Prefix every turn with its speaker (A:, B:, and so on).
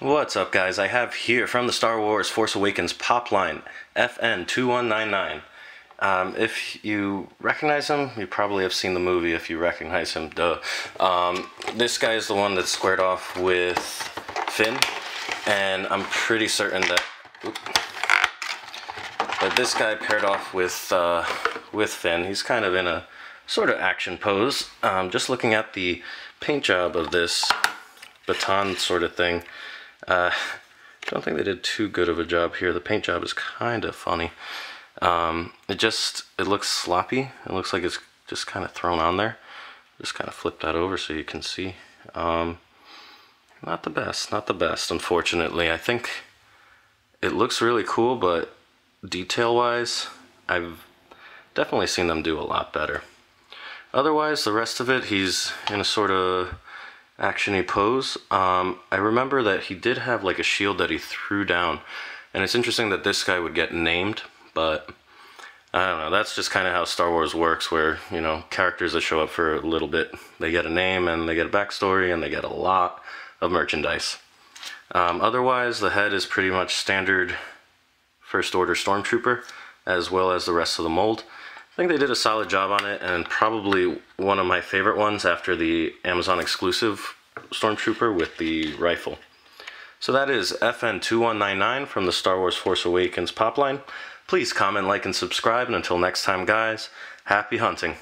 A: What's up, guys? I have here from the Star Wars Force Awakens pop line FN2199. Um, if you recognize him, you probably have seen the movie if you recognize him, duh. Um, this guy is the one that squared off with Finn, and I'm pretty certain that, oop, that this guy paired off with, uh, with Finn. He's kind of in a sort of action pose. Um, just looking at the paint job of this baton sort of thing, uh, don't think they did too good of a job here. The paint job is kind of funny. Um, it just, it looks sloppy. It looks like it's just kind of thrown on there. Just kind of flip that over so you can see. Um, not the best, not the best, unfortunately. I think it looks really cool, but detail-wise, I've definitely seen them do a lot better. Otherwise, the rest of it, he's in a sort of actiony pose. Um, I remember that he did have like a shield that he threw down, and it's interesting that this guy would get named, but I don't know. That's just kind of how Star Wars works, where you know characters that show up for a little bit, they get a name and they get a backstory and they get a lot of merchandise. Um, otherwise, the head is pretty much standard First Order Stormtrooper, as well as the rest of the mold. I think they did a solid job on it, and probably one of my favorite ones after the Amazon exclusive Stormtrooper with the rifle. So that is FN2199 from the Star Wars Force Awakens pop line. Please comment, like, and subscribe, and until next time, guys, happy hunting.